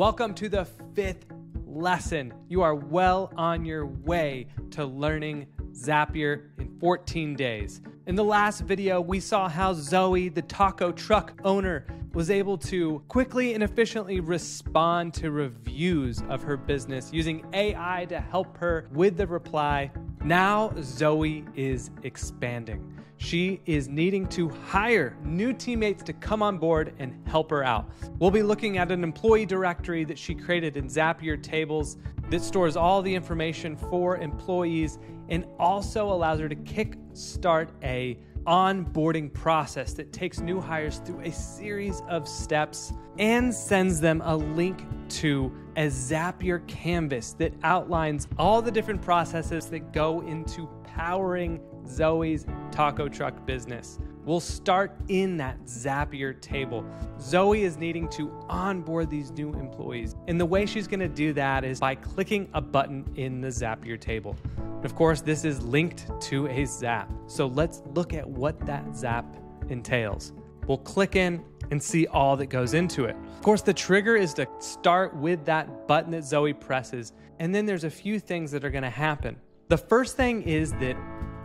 Welcome to the fifth lesson. You are well on your way to learning Zapier in 14 days. In the last video, we saw how Zoe, the taco truck owner, was able to quickly and efficiently respond to reviews of her business using AI to help her with the reply. Now, Zoe is expanding. She is needing to hire new teammates to come on board and help her out. We'll be looking at an employee directory that she created in Zapier Tables that stores all the information for employees and also allows her to kick start a onboarding process that takes new hires through a series of steps and sends them a link to a Zapier canvas that outlines all the different processes that go into powering Zoe's taco truck business. We'll start in that Zapier table. Zoe is needing to onboard these new employees. And the way she's gonna do that is by clicking a button in the Zapier table. Of course, this is linked to a Zap. So let's look at what that Zap entails. We'll click in and see all that goes into it. Of course, the trigger is to start with that button that Zoe presses, and then there's a few things that are gonna happen. The first thing is that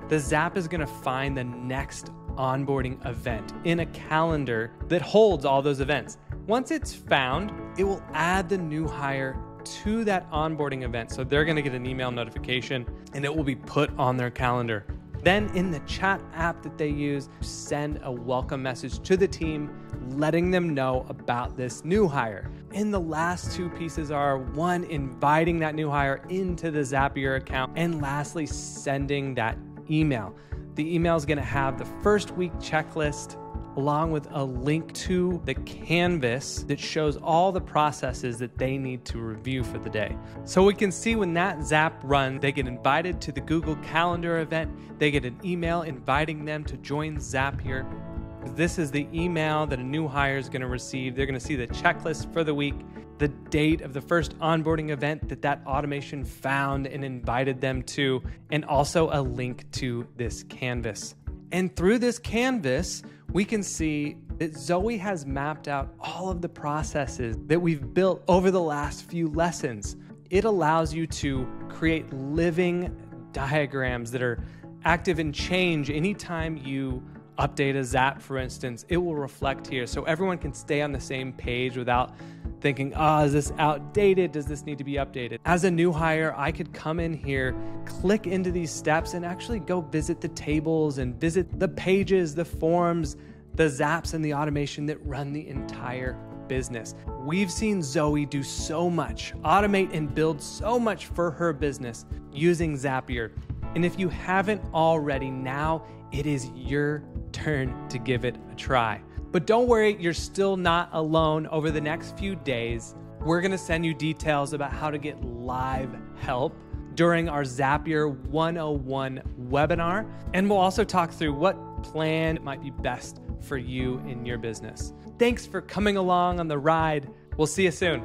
the Zap is gonna find the next onboarding event in a calendar that holds all those events. Once it's found, it will add the new hire to that onboarding event. So they're going to get an email notification and it will be put on their calendar. Then in the chat app that they use, send a welcome message to the team, letting them know about this new hire. And the last two pieces are one, inviting that new hire into the Zapier account, and lastly, sending that email. The email is going to have the first week checklist along with a link to the canvas that shows all the processes that they need to review for the day. So we can see when that Zap runs, they get invited to the Google Calendar event, they get an email inviting them to join Zapier. This is the email that a new hire is going to receive. They're going to see the checklist for the week, the date of the first onboarding event that that automation found and invited them to, and also a link to this canvas. And through this canvas, we can see that Zoe has mapped out all of the processes that we've built over the last few lessons. It allows you to create living diagrams that are active and change anytime you update a Zap, for instance, it will reflect here so everyone can stay on the same page without thinking, oh, is this outdated? Does this need to be updated? As a new hire, I could come in here, click into these steps, and actually go visit the tables and visit the pages, the forms, the zaps, and the automation that run the entire business. We've seen Zoe do so much, automate and build so much for her business using Zapier. And if you haven't already, now it is your turn to give it a try. But don't worry, you're still not alone. Over the next few days, we're gonna send you details about how to get live help during our Zapier 101 webinar. And we'll also talk through what plan might be best for you in your business. Thanks for coming along on the ride. We'll see you soon.